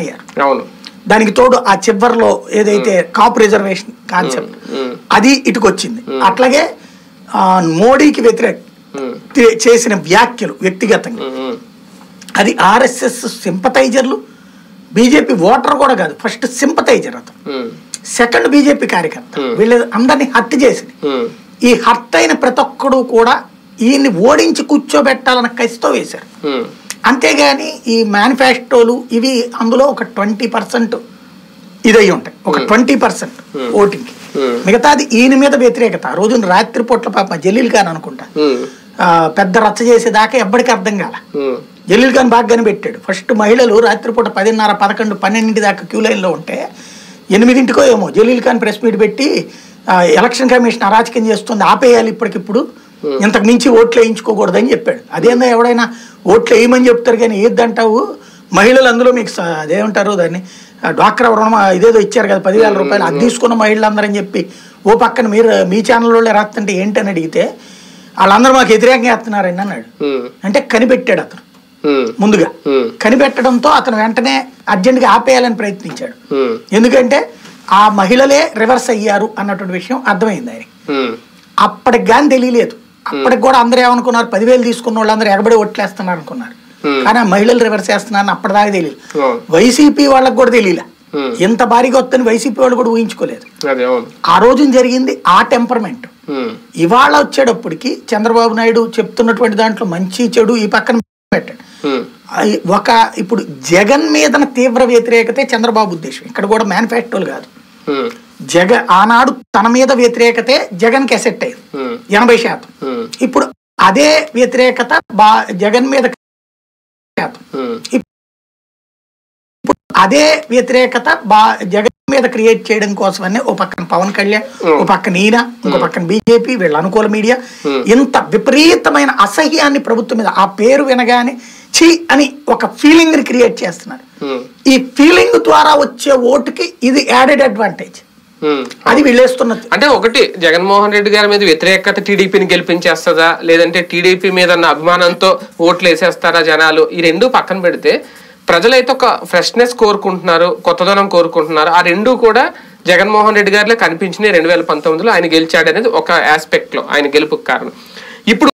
అయ్యారు అవును. దానికి తోడు ఆ చివరిలో ఏదైతే కాప్ రిజర్వేషన్ కాన్సెప్ట్ అది ఇటుకొచ్చింది. అట్లాగే మోడీకి వ్యతిరేక చేసిన వ్యాఖ్యలు వ్యక్తిగతంగా. అది ఆర్ఎస్ఎస్ సింపతైజర్లు. బీజేపీ ఓటర్ కూడా కాదు ఫస్ట్ సింపతైజర్ అతను. సెకండ్ బీజేపీ కార్యకర్త. వీళ్ళ అందరినీ హత్య చేసింది. ఈ హర్ట్ అయిన ప్రతి ఒక్కడు కూడా ఈయన్ని ఓడించి కూర్చోబెట్టాలన్న కసితో వేశారు. అంతేగాని ఈ మేనిఫెస్టోలు ఇవి అందులో ఒక ట్వంటీ పర్సెంట్ ఇదై ఉంటాయి. ఒక ట్వంటీ పర్సెంట్ ఓటింగ్కి. Hmm. మిగతాది ఈయన మీద వ్యతిరేకత. ఆ రోజున రాత్రిపూట్ల పాప జలీల్ ఖాన్ అనుకుంటా. పెద్ద రచ్చ చేసేదాకా ఎవ్వడికి అర్థం కాల. జలీల్ ఖాన్ బాగా కనిపెట్టాడు. ఫస్ట్ మహిళలు రాత్రిపూట పదిన్నర పదకొండు పన్నెండింటి దాకా క్యూ లైన్లో ఉంటే ఎనిమిదింటికో ఏమో జలీల్ ఖాన్ ప్రెస్ మీట్ పెట్టి ఎలక్షన్ కమిషన్ అరాచకం చేస్తుంది ఆపేయాలి ఇప్పటికిప్పుడు. ఇంతకు మించి ఓట్లు వేయించుకోకూడదని చెప్పాడు. అదేందో ఎవడైనా ఓట్లు వేయమని చెప్తారు కానీ ఏదంటావు? మహిళలు అందులో మీకు అదేమంటారు దాన్ని? డ్వాక్రా రుణం ఇదేదో ఇచ్చారు కదా పదివేల రూపాయలు. అది తీసుకున్న మహిళలు అందరని చెప్పి ఓ పక్కన మీరు మీ ఛానల్లో రాస్తుంటే ఏంటని అడిగితే వాళ్ళందరూ మాకు వ్యతిరేకంగా వేస్తున్నారండి అన్నాడు. అంటే కనిపెట్టాడు అతను. ముందుగా. కనిపెట్టడంతో అతను వెంటనే అర్జెంట్గా ఆపేయాలని ప్రయత్నించాడు. ఎందుకంటే ఆ మహిళలే రివర్స్ అయ్యారు అన్నటువంటి విషయం అర్థమైంది ఆయన అప్పటికి కానీ తెలియలేదు. అప్పటికి కూడా అందరూ ఏమనుకున్నారు? పదివేలు తీసుకున్న వాళ్ళందరూ ఎగబడి ఓట్లేస్తున్నారు అనుకున్నారు. కానీ ఆ మహిళలు రివర్స్ చేస్తున్నారని అప్పటిదాకా తెలియదు. వైసీపీ వాళ్ళకి కూడా తెలియలే. ఇంత భారీగా వస్తుందని వైసీపీ వాళ్ళు కూడా ఊహించుకోలేదు. ఆ రోజున జరిగింది ఆ టెంపర్మెంట్. ఇవాళ వచ్చేటప్పటికి చంద్రబాబు నాయుడు చెప్తున్నటువంటి దాంట్లో మంచి చెడు ఈ పక్కన పెట్టాడు. ఒక ఇప్పుడు జగన్ మీదన తీవ్ర వ్యతిరేకతే చంద్రబాబు ఉద్దేశం. ఇక్కడ కూడా మేనిఫెస్టోలు కాదు. జగ ఆనాడు తన మీద వ్యతిరేకతే జగన్కి ఎసెట్ అయింది ఉమ్, ఎనభై శాతం. ఇప్పుడు అదే వ్యతిరేకత బా జగన్ మీద శాతం. ఇప్పుడు అదే వ్యతిరేకత బా జగన్ మీద క్రియేట్ చేయడం కోసమనే ఓ పక్కన పవన్ కళ్యాణ్ ఓ పక్కన ఈయన ఇంకో పక్కన బీజేపీ వీళ్ళ అనుకూల మీడియా. ఇంత విపరీతమైన అసహ్యాన్ని ప్రభుత్వం మీద ఆ పేరు వినగానే ఛీ అని ఒక ఫీలింగ్ని క్రియేట్ చేస్తున్నారు. ఈ ఫీలింగ్ ద్వారా వచ్చే ఓటుకి ఇది యాడెడ్ అడ్వాంటేజ్. అది వీళ్ళేస్తున్నది. అంటే ఒకటి జగన్మోహన్ రెడ్డి గారి మీద వ్యతిరేకత టీడీపీని గెలిపించేస్తుందా? లేదంటే టీడీపీ మీద అభిమానంతో ఓట్లు వేసేస్తారా జనాలు? ఈ రెండు పక్కన పెడితే ప్రజలైతే ఒక ఫ్రెష్నెస్ కోరుకుంటున్నారు కొత్తదనం కోరుకుంటున్నారు. ఆ రెండు కూడా జగన్మోహన్ రెడ్డి గారిలో కనిపించినాయి రెండు వేల పంతొమ్మిదిలో. ఆయన గెలిచాడు అనేది ఒక ఆస్పెక్ట్లో ఆయన గెలుపుకి కారణం. ఇప్పుడు